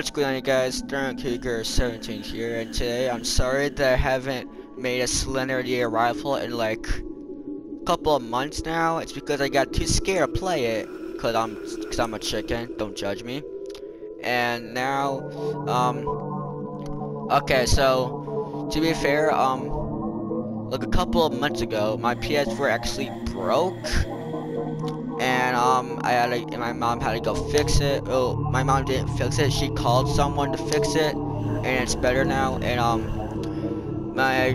what's going on guys? Thunder Cougar 17 here and today I'm sorry that I haven't made a Slender rifle in like a couple of months now. It's because I got too scared to play it cause I'm cause I'm a chicken, don't judge me. And now um okay, so to be fair, um like a couple of months ago my PS4 actually broke and um I had to, my mom had to go fix it. Oh, my mom didn't fix it. She called someone to fix it, and it's better now. And um my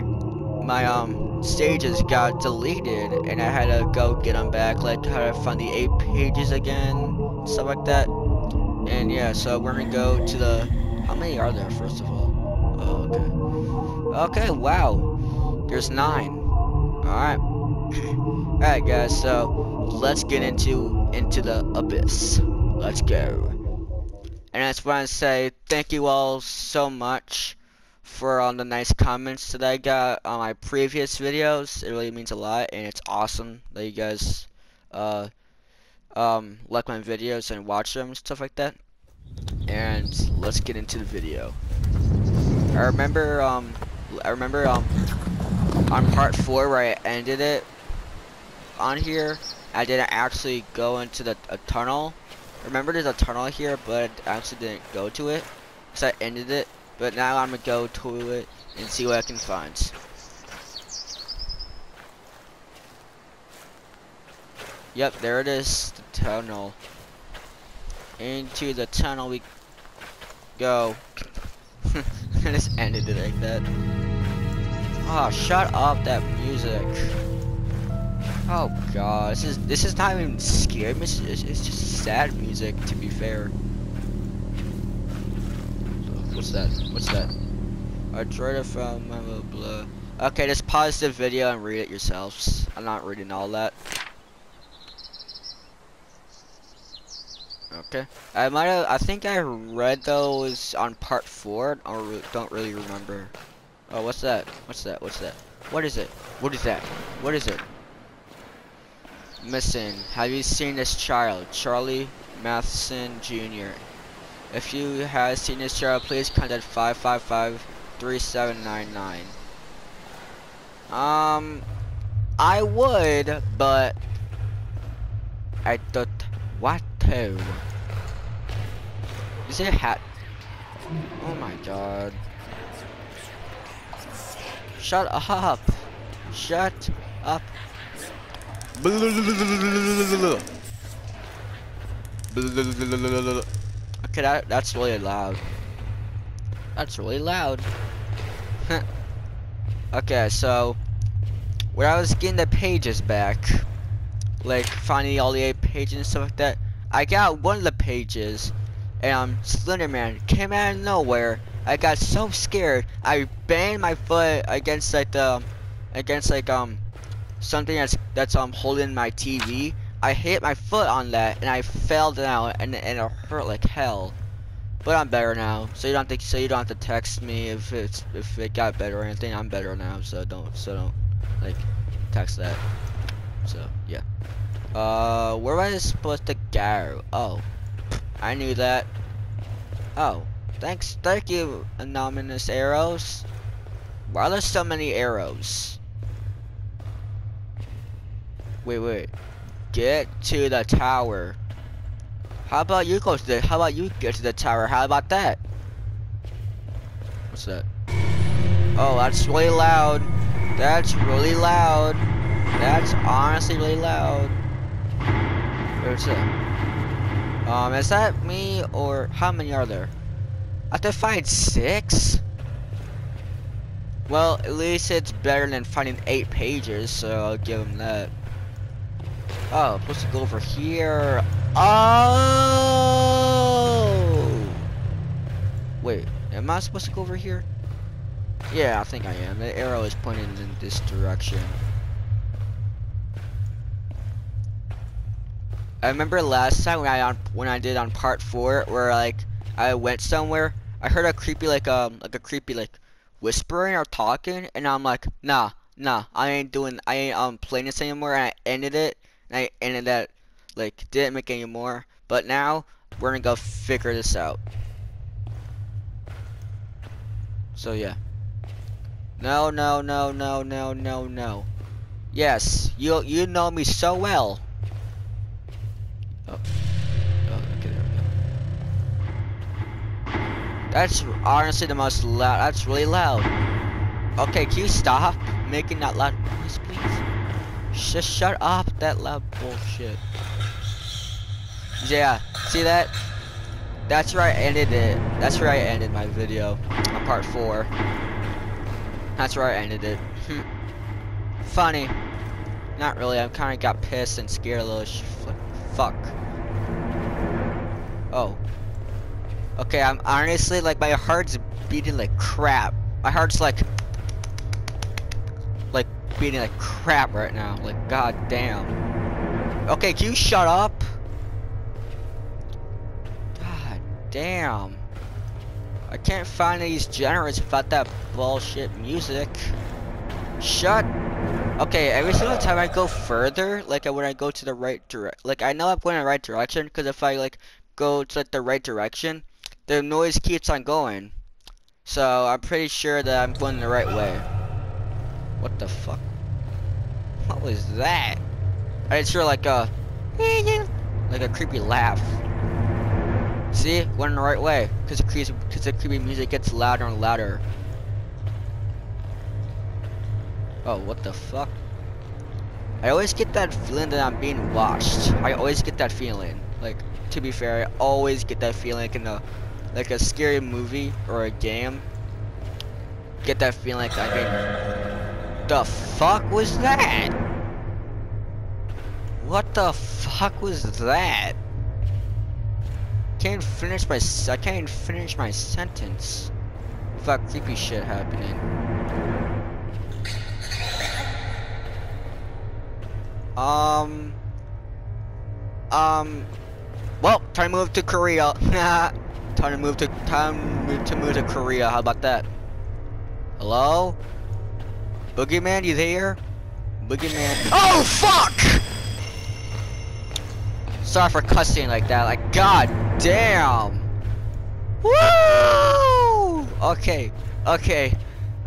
my um stages got deleted, and I had to go get them back. Like how to find the eight pages again, stuff like that. And yeah, so we're gonna go to the. How many are there? First of all. Oh, okay. Okay. Wow. There's nine. All right. All right, guys. So let's get into into the abyss. Let's go. And I just want to say thank you all so much for all the nice comments that I got on my previous videos. It really means a lot, and it's awesome that you guys uh, um, like my videos and watch them and stuff like that. And let's get into the video. I remember um, I remember um, on part four where I ended it on here I didn't actually go into the tunnel. Remember there's a tunnel here, but I actually didn't go to it. So I ended it. But now I'm gonna go to it and see what I can find. Yep, there it is, the tunnel. Into the tunnel we go. I just ended it like that. Oh, shut up that music. Oh god, this is this is not even scary It's, it's just sad music. To be fair. What's that? What's that? I tried to find my blah blah. Okay, just pause the video and read it yourselves. I'm not reading all that. Okay. I might have. I think I read those on part four, or don't really remember. Oh, what's that? What's that? What's that? What is it? What is that? What is it? Missing. Have you seen this child? Charlie Matheson Jr. If you have seen this child, please contact 555-3799. Um, I would, but I don't want to. Is it a hat? Oh my god. Shut up. Shut up. Okay, that, that's really loud. That's really loud. okay, so when I was getting the pages back, like finding all the eight pages and stuff like that, I got one of the pages, and um, Slenderman came out of nowhere. I got so scared, I banged my foot against like the, against like um, something that's that's um holding my TV. I hit my foot on that and I fell down and and it hurt like hell. But I'm better now, so you don't think so you don't have to text me if it's if it got better or anything. I'm better now, so don't so don't like text that. So yeah. Uh, where was I supposed to go? Oh, I knew that. Oh, thanks, thank you, anonymous arrows. Why are there so many arrows? Wait, wait. Get to the tower. How about you go to the, how about you get to the tower? How about that? What's that? Oh, that's really loud. That's really loud. That's honestly really loud. Where's it? Um, is that me or how many are there? I have to find six? Well, at least it's better than finding eight pages, so I'll give him that. Oh, I'm supposed to go over here. Oh! Wait, am I supposed to go over here? Yeah, I think I am. The arrow is pointing in this direction. I remember last time when I on when I did on part four where like I went somewhere, I heard a creepy like um like a creepy like whispering or talking, and I'm like, nah, nah, I ain't doing, I ain't um playing this anymore, and I ended it, and I ended that like didn't make any more. But now we're gonna go figure this out. So yeah. No, no, no, no, no, no, no. Yes, you you know me so well. Oh, oh okay, there we go. That's honestly the most loud. That's really loud. Okay, can you stop making that loud noise, please? Just shut up that loud bullshit. Yeah, see that? That's where I ended it. That's where I ended my video on part four. That's where I ended it. Hmm. Funny. Not really. I kind of got pissed and scared a little. fuck. Oh. Okay. I'm honestly like my heart's beating like crap. My heart's like beating like crap right now. Like god damn. Okay, can you shut up? God damn. I can't find these generators without that bullshit music. Shut. Okay, every single time I go further, like when I go to the right direct, like I know I'm going in the right direction because if I like go to like, the right direction, the noise keeps on going. So I'm pretty sure that I'm going the right way. What the fuck? What was that? I just hear like a, like a creepy laugh. See? Went in the right way. Because the, cause the creepy music gets louder and louder. Oh, what the fuck? I always get that feeling that I'm being watched. I always get that feeling. Like, to be fair, I always get that feeling like in a, like a scary movie or a game. Get that feeling like I'm being... What the fuck was that? What the fuck was that? can't finish my I can't finish my sentence without creepy shit happening. Um. Um. Well, time to move to Korea. time to move to time to move to Korea. How about that? Hello? Boogeyman, you there? Boogeyman. Oh fuck! Sorry for cussing like that. Like, god damn. Woo! Okay, okay,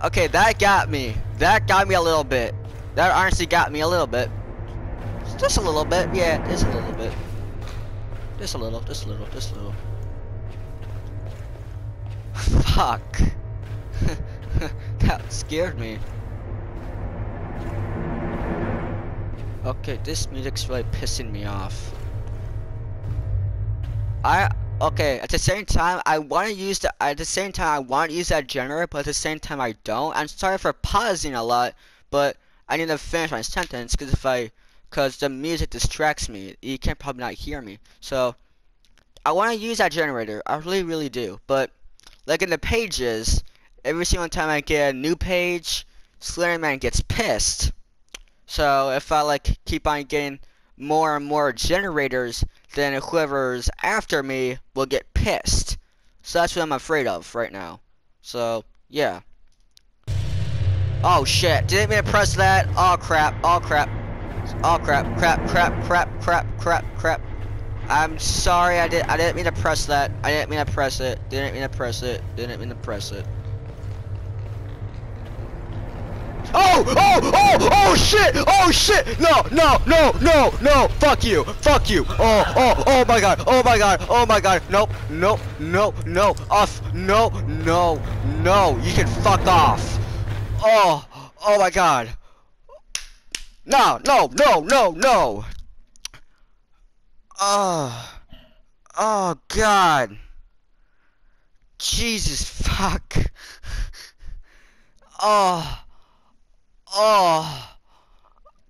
okay. That got me. That got me a little bit. That honestly got me a little bit. Just a little bit. Yeah, just a little bit. Just a little. Just a little. Just a little. Fuck. that scared me. Okay, this music's really pissing me off. I okay. At the same time, I want to use the. At the same time, I want to use that generator, but at the same time, I don't. I'm sorry for pausing a lot, but I need to finish my sentence because if I, because the music distracts me, you can probably not hear me. So, I want to use that generator. I really, really do. But like in the pages, every single time I get a new page, Slenderman gets pissed. So if I like keep on getting more and more generators, then whoever's after me will get pissed. So that's what I'm afraid of right now. So, yeah. Oh shit, didn't mean to press that. Oh crap, oh crap. Oh crap, crap, crap, crap, crap, crap, crap. I'm sorry, I did I didn't mean to press that. I didn't mean to press it. Didn't mean to press it. Didn't mean to press it. Oh, oh, oh, oh, shit, oh, shit, no, no, no, no, no, fuck you, fuck you, oh, oh, oh my god, oh my god, oh my god, nope, nope, no, no, off, no, no, no, you can fuck off, oh, oh my god, no, no, no, no, no, oh, oh god, Jesus fuck, oh, Oh,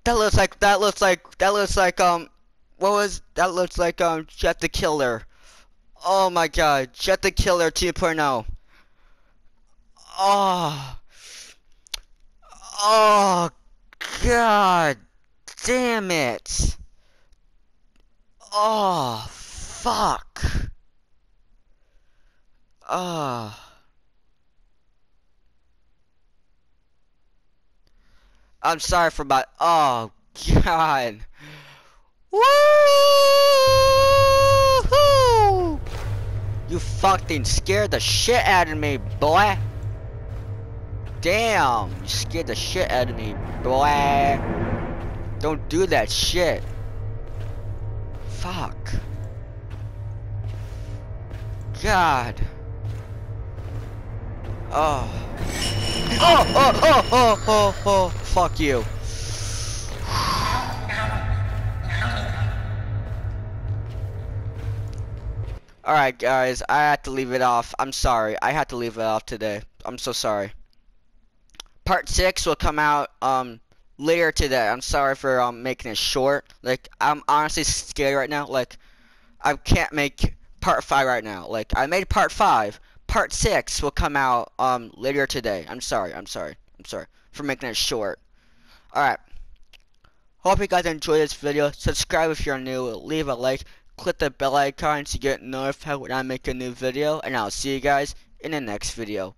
that looks like that looks like that looks like um, what was that looks like um Jeff the Killer. Oh my God, Jeff the Killer 2.0. Oh, oh God, damn it. Oh, fuck. Oh. I'm sorry for my. Oh God. Woo! You fucking scared the shit out of me, boy. Damn, you scared the shit out of me, boy. Don't do that shit. Fuck. God. Oh. Oh, oh, oh, oh, oh, oh, fuck you. Alright guys, I had to leave it off. I'm sorry. I had to leave it off today. I'm so sorry. Part 6 will come out um later today. I'm sorry for um making it short. Like I'm honestly scared right now. Like I can't make part 5 right now. Like I made part 5. Part 6 will come out um later today. I'm sorry. I'm sorry. I'm sorry for making it short. Alright. Hope you guys enjoyed this video. Subscribe if you're new. Leave a like click the bell icon to get notified when I make a new video, and I'll see you guys in the next video.